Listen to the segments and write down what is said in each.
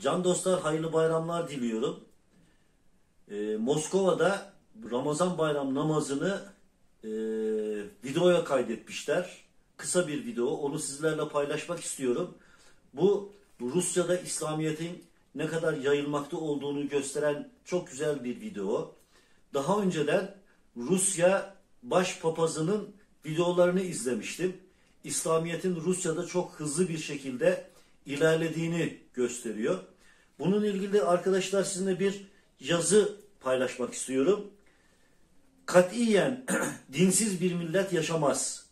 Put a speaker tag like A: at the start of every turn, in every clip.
A: Can dostlar hayırlı bayramlar diliyorum. Ee, Moskova'da Ramazan bayram namazını e, videoya kaydetmişler. Kısa bir video. Onu sizlerle paylaşmak istiyorum. Bu Rusya'da İslamiyet'in ne kadar yayılmakta olduğunu gösteren çok güzel bir video. Daha önceden Rusya başpapazının videolarını izlemiştim. İslamiyet'in Rusya'da çok hızlı bir şekilde ilerlediğini gösteriyor. Bunun ilgili arkadaşlar sizinle bir yazı paylaşmak istiyorum. Katiyen dinsiz bir millet yaşamaz.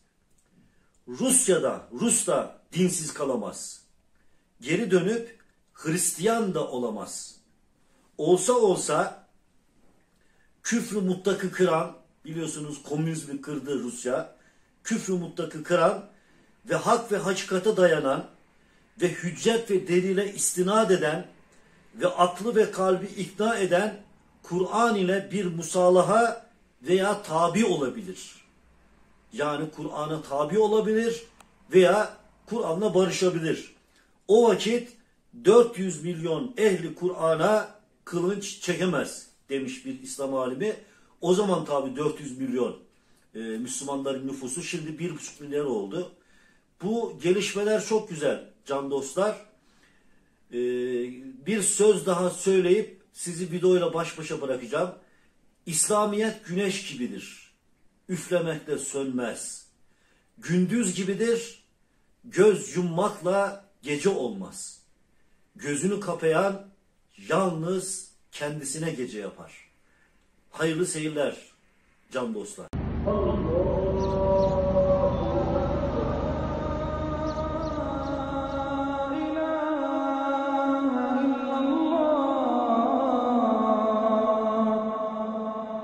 A: Rusya'da, Rus da dinsiz kalamaz. Geri dönüp Hristiyan da olamaz. Olsa olsa küfrü mutlakı kıran, biliyorsunuz komünizmi kırdı Rusya, küfrü mutlakı kıran ve hak ve hakikate dayanan ve hüccet ve delile istinad eden ve aklı ve kalbi ikna eden Kur'an ile bir musalaha veya tabi olabilir. Yani Kur'an'a tabi olabilir veya Kur'an'la barışabilir. O vakit 400 milyon ehli Kur'an'a kılınç çekemez demiş bir İslam alimi. O zaman tabi 400 milyon e, Müslümanların nüfusu şimdi 1,5 milyar oldu. Bu gelişmeler çok güzel can dostlar. E, bir söz daha söyleyip sizi videoyla baş başa bırakacağım. İslamiyet güneş gibidir. Üflemekle sönmez. Gündüz gibidir. Göz yummakla gece olmaz. Gözünü kapayan yalnız kendisine gece yapar. Hayırlı seyirler can dostlar.